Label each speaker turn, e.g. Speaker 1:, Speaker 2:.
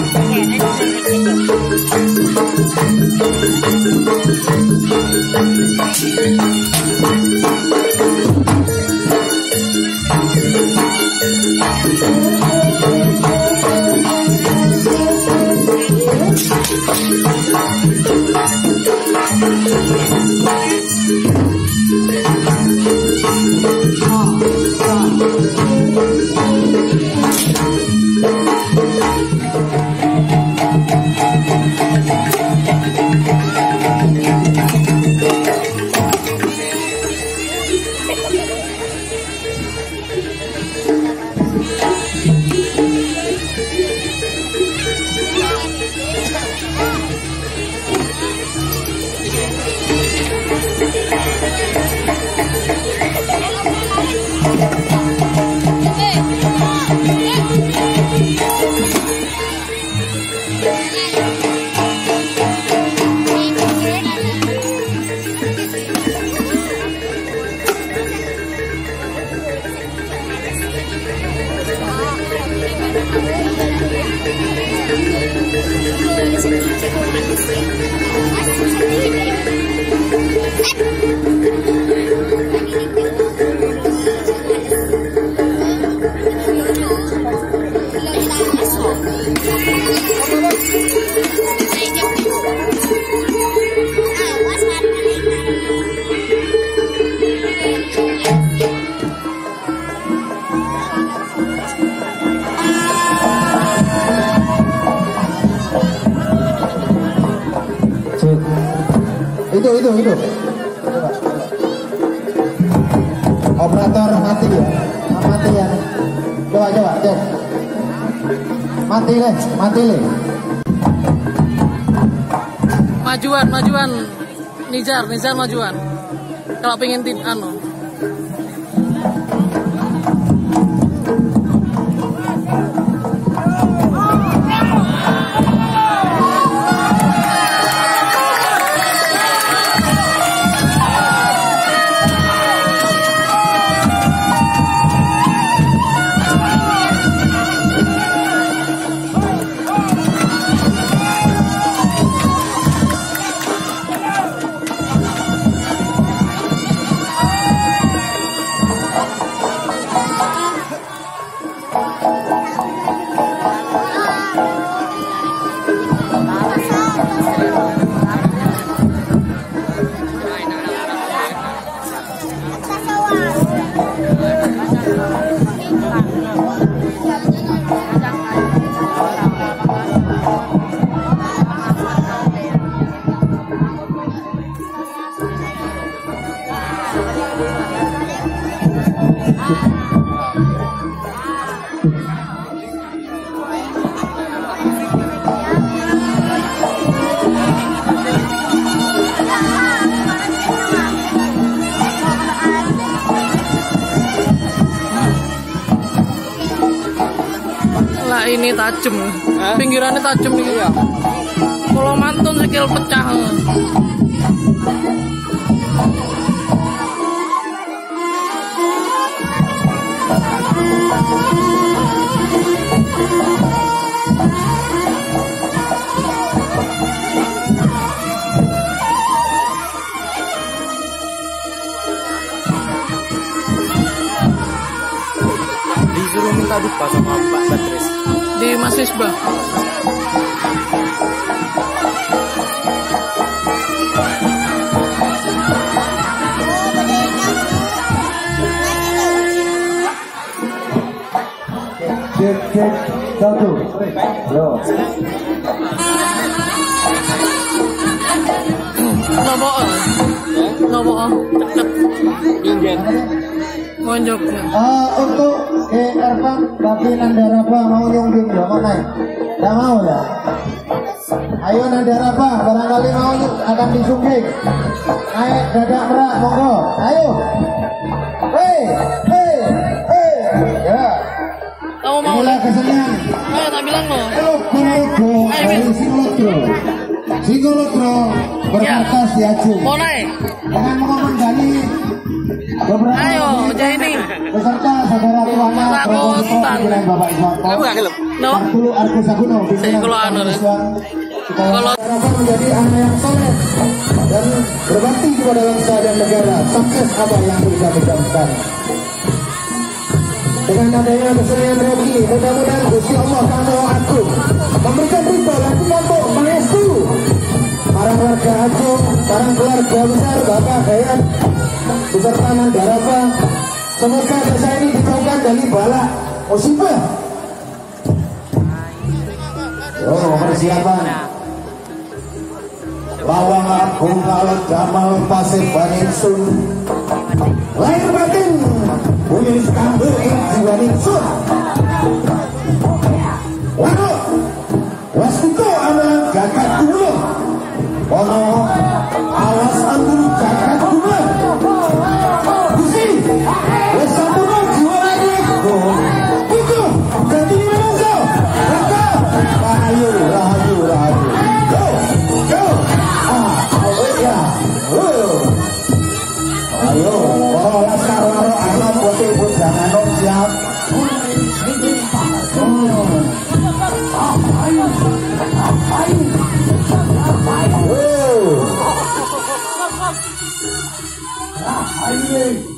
Speaker 1: Thank you. Itu itu itu. Operator mati ya. Mati ya. Coba coba cek. Mati le, mati le.
Speaker 2: Majuan, majuan. Nizar, Nizar majuan. Kalau pengen tim anu. lah ini tajam.
Speaker 3: Eh?
Speaker 2: pinggirannya tajam ini.
Speaker 3: Ya
Speaker 2: kalau mantun sekil pecah.
Speaker 3: Minta dupa sama Pak Batris.
Speaker 2: Di Mas Misbah.
Speaker 1: Cek cek satu. Yo.
Speaker 2: Nopo. Nopo. Deket.
Speaker 3: Ingen.
Speaker 2: Monjoknya.
Speaker 1: Eh, untuk ke Ervan bagi Nandaraba mau nyungging ya mana? Tidak mau ya? Ayo Nandaraba, barangkali mau akan disungging. Naik dadak merak, monggo. Ayo. Hei, hei, hei. Ya,
Speaker 2: Kamu mau?
Speaker 1: inilah kesenian.
Speaker 2: Ayo tak bilang lo.
Speaker 1: Logo dari Singolotro. Singolotro bermarkas di Acung.
Speaker 2: Mau naik?
Speaker 1: Dengan mengomandani beberapa
Speaker 2: Ayo.
Speaker 1: Beserta saudara tuana
Speaker 2: Aku stand.
Speaker 1: pimpinan Bapak Iswanto
Speaker 3: Aku.
Speaker 1: Artulu Argo Saguno pimpinan
Speaker 2: kalau anu,
Speaker 1: menjadi anak yang soleh dan berbakti kepada bangsa dan negara. Sukses apa yang kita berikan dengan adanya kesenian rock ini mudah-mudahan Gusti Allah Kang Agung memberikan ridho dan kelompok maestro. Para warga Agung, para keluarga besar Bapak Hayat beserta Mandaraba semoga desa ini dijauhkan dari bala. Musibah Yo, persiapan Lawang Agung Alat Jamal Pasir Baningsun Lahir batin Buyut Kambil ing 红日升起把路通，打鬼，打鬼，打鬼，打鬼，打鬼。